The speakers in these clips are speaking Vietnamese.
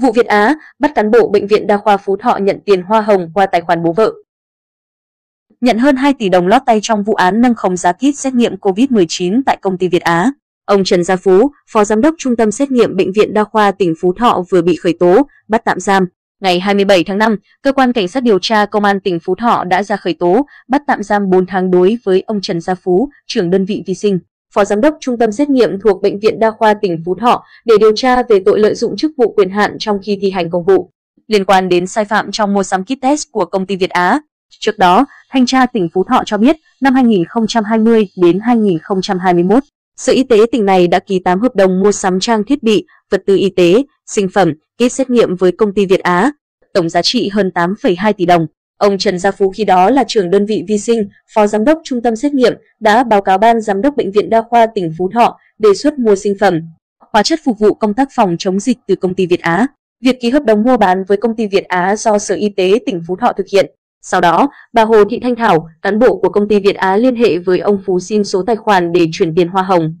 Vụ Việt Á bắt cán bộ bệnh viện Đa khoa Phú Thọ nhận tiền hoa hồng qua tài khoản bố vợ. Nhận hơn 2 tỷ đồng lót tay trong vụ án nâng khống giá kit xét nghiệm COVID-19 tại công ty Việt Á, ông Trần Gia Phú, Phó Giám đốc Trung tâm Xét nghiệm Bệnh viện Đa khoa tỉnh Phú Thọ vừa bị khởi tố, bắt tạm giam. Ngày 27 tháng 5, cơ quan cảnh sát điều tra công an tỉnh Phú Thọ đã ra khởi tố, bắt tạm giam 4 tháng đối với ông Trần Gia Phú, trưởng đơn vị vi sinh. Phó Giám đốc Trung tâm Xét nghiệm thuộc Bệnh viện Đa khoa tỉnh Phú Thọ để điều tra về tội lợi dụng chức vụ quyền hạn trong khi thi hành công vụ. Liên quan đến sai phạm trong mua sắm kit test của công ty Việt Á, trước đó, Thanh tra tỉnh Phú Thọ cho biết năm 2020 đến 2021, Sở Y tế tỉnh này đã ký 8 hợp đồng mua sắm trang thiết bị, vật tư y tế, sinh phẩm, kit xét nghiệm với công ty Việt Á, tổng giá trị hơn 8,2 tỷ đồng. Ông Trần Gia Phú khi đó là trưởng đơn vị vi sinh, phó giám đốc trung tâm xét nghiệm đã báo cáo ban giám đốc bệnh viện đa khoa tỉnh Phú Thọ đề xuất mua sinh phẩm, hóa chất phục vụ công tác phòng chống dịch từ công ty Việt Á. Việc ký hợp đồng mua bán với công ty Việt Á do Sở Y tế tỉnh Phú Thọ thực hiện. Sau đó, bà Hồ Thị Thanh Thảo, cán bộ của công ty Việt Á liên hệ với ông Phú xin số tài khoản để chuyển tiền hoa hồng.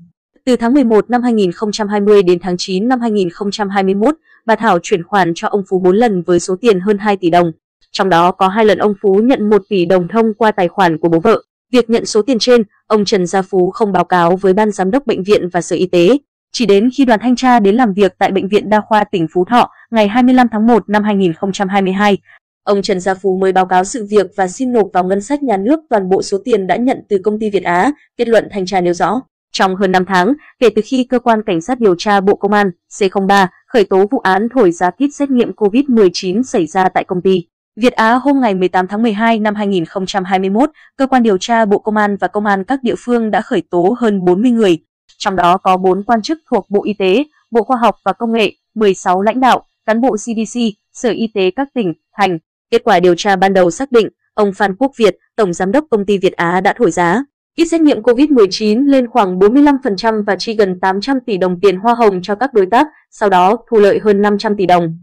Từ tháng 11 năm 2020 đến tháng 9 năm 2021, bà Thảo chuyển khoản cho ông Phú 4 lần với số tiền hơn 2 tỷ đồng. Trong đó có hai lần ông Phú nhận 1 tỷ đồng thông qua tài khoản của bố vợ. Việc nhận số tiền trên, ông Trần Gia Phú không báo cáo với ban giám đốc bệnh viện và Sở Y tế. Chỉ đến khi đoàn thanh tra đến làm việc tại bệnh viện Đa khoa tỉnh Phú Thọ ngày 25 tháng 1 năm 2022, ông Trần Gia Phú mới báo cáo sự việc và xin nộp vào ngân sách nhà nước toàn bộ số tiền đã nhận từ công ty Việt Á, kết luận thanh tra nêu rõ. Trong hơn 5 tháng, kể từ khi cơ quan cảnh sát điều tra Bộ Công an C03 khởi tố vụ án thổi giá kit xét nghiệm COVID-19 xảy ra tại công ty, Việt Á hôm ngày 18 tháng 12 năm 2021, cơ quan điều tra Bộ Công an và công an các địa phương đã khởi tố hơn 40 người, trong đó có 4 quan chức thuộc Bộ Y tế, Bộ Khoa học và Công nghệ, 16 lãnh đạo, cán bộ CDC, Sở Y tế các tỉnh, thành. Kết quả điều tra ban đầu xác định, ông Phan Quốc Việt, tổng giám đốc công ty Việt Á đã thổi giá kit xét nghiệm COVID-19 lên khoảng 45% và chi gần 800 tỷ đồng tiền hoa hồng cho các đối tác, sau đó thu lợi hơn 500 tỷ đồng.